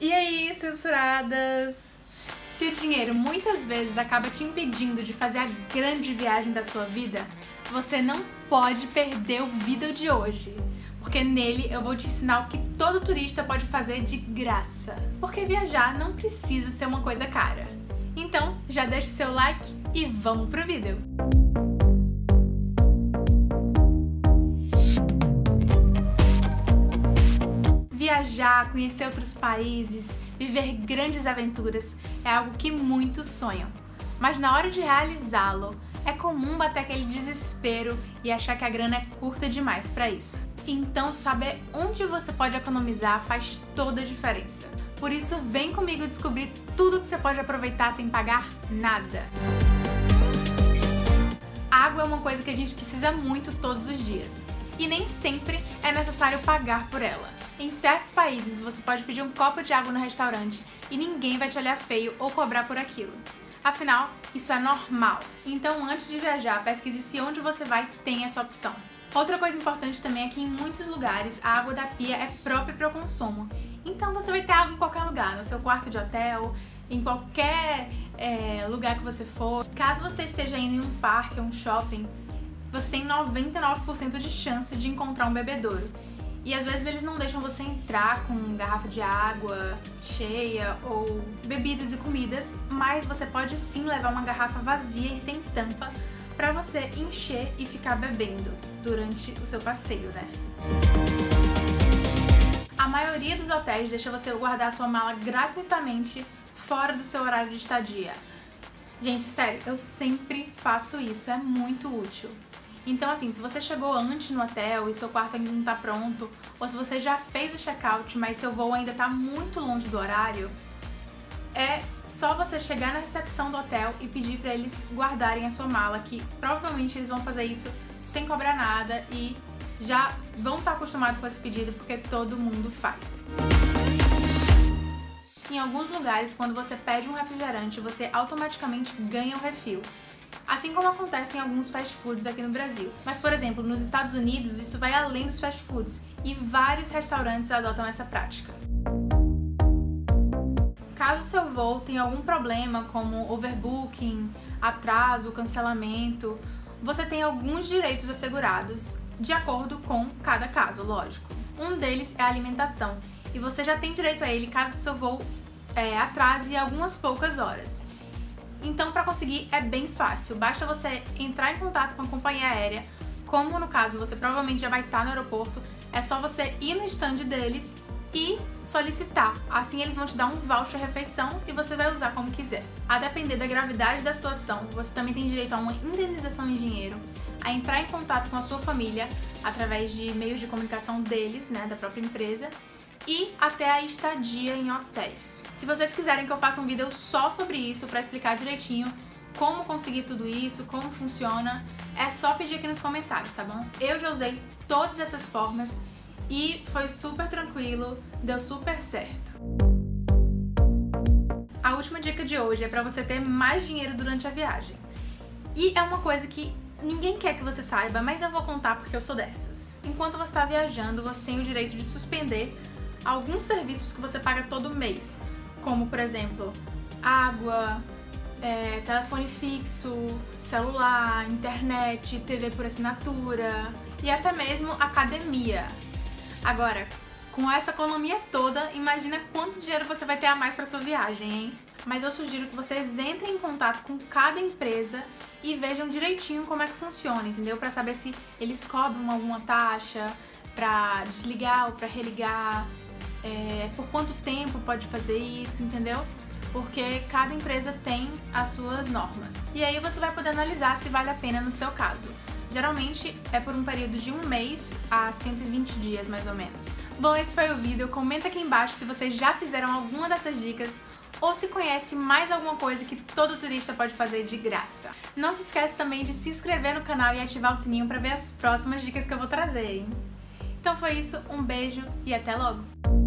E aí, censuradas? Se o dinheiro muitas vezes acaba te impedindo de fazer a grande viagem da sua vida, você não pode perder o vídeo de hoje. Porque nele eu vou te ensinar o que todo turista pode fazer de graça. Porque viajar não precisa ser uma coisa cara. Então, já deixa o seu like e vamos pro vídeo! Viajar, conhecer outros países, viver grandes aventuras é algo que muitos sonham. Mas na hora de realizá-lo, é comum bater aquele desespero e achar que a grana é curta demais para isso. Então, saber onde você pode economizar faz toda a diferença. Por isso, vem comigo descobrir tudo que você pode aproveitar sem pagar nada. Água é uma coisa que a gente precisa muito todos os dias e nem sempre é necessário pagar por ela. Em certos países, você pode pedir um copo de água no restaurante e ninguém vai te olhar feio ou cobrar por aquilo. Afinal, isso é normal. Então, antes de viajar, pesquise se onde você vai tem essa opção. Outra coisa importante também é que em muitos lugares a água da pia é própria para o consumo. Então você vai ter água em qualquer lugar, no seu quarto de hotel, em qualquer é, lugar que você for. Caso você esteja indo em um parque ou um shopping, você tem 99% de chance de encontrar um bebedouro. E às vezes eles não deixam você entrar com garrafa de água cheia ou bebidas e comidas, mas você pode sim levar uma garrafa vazia e sem tampa para você encher e ficar bebendo durante o seu passeio, né? A maioria dos hotéis deixa você guardar sua mala gratuitamente fora do seu horário de estadia. Gente, sério, eu sempre faço isso, é muito útil. Então, assim, se você chegou antes no hotel e seu quarto ainda não tá pronto, ou se você já fez o check-out, mas seu voo ainda tá muito longe do horário, é só você chegar na recepção do hotel e pedir para eles guardarem a sua mala, que provavelmente eles vão fazer isso sem cobrar nada e já vão estar acostumados com esse pedido porque todo mundo faz. Em alguns lugares, quando você pede um refrigerante, você automaticamente ganha um refil. Assim como acontece em alguns fast foods aqui no Brasil. Mas, por exemplo, nos Estados Unidos, isso vai além dos fast foods e vários restaurantes adotam essa prática. Caso seu voo tenha algum problema, como overbooking, atraso, cancelamento, você tem alguns direitos assegurados, de acordo com cada caso, lógico. Um deles é a alimentação, e você já tem direito a ele caso seu voo é, atrase algumas poucas horas. Então, para conseguir é bem fácil, basta você entrar em contato com a companhia aérea, como no caso você provavelmente já vai estar no aeroporto, é só você ir no stand deles e solicitar. Assim eles vão te dar um voucher refeição e você vai usar como quiser. A depender da gravidade da situação, você também tem direito a uma indenização em dinheiro, a entrar em contato com a sua família através de meios de comunicação deles, né, da própria empresa, e até a estadia em hotéis. Se vocês quiserem que eu faça um vídeo só sobre isso para explicar direitinho como conseguir tudo isso, como funciona, é só pedir aqui nos comentários, tá bom? Eu já usei todas essas formas e foi super tranquilo, deu super certo. A última dica de hoje é para você ter mais dinheiro durante a viagem. E é uma coisa que ninguém quer que você saiba, mas eu vou contar porque eu sou dessas. Enquanto você está viajando, você tem o direito de suspender alguns serviços que você paga todo mês, como por exemplo água, é, telefone fixo, celular, internet, TV por assinatura e até mesmo academia. Agora, com essa economia toda, imagina quanto dinheiro você vai ter a mais para sua viagem, hein? Mas eu sugiro que vocês entrem em contato com cada empresa e vejam direitinho como é que funciona, entendeu? Para saber se eles cobram alguma taxa para desligar ou para religar, é, por quanto tempo pode fazer isso, entendeu? Porque cada empresa tem as suas normas. E aí você vai poder analisar se vale a pena no seu caso. Geralmente é por um período de um mês a 120 dias, mais ou menos. Bom, esse foi o vídeo. Comenta aqui embaixo se vocês já fizeram alguma dessas dicas ou se conhece mais alguma coisa que todo turista pode fazer de graça. Não se esquece também de se inscrever no canal e ativar o sininho para ver as próximas dicas que eu vou trazer, hein? Então foi isso, um beijo e até logo!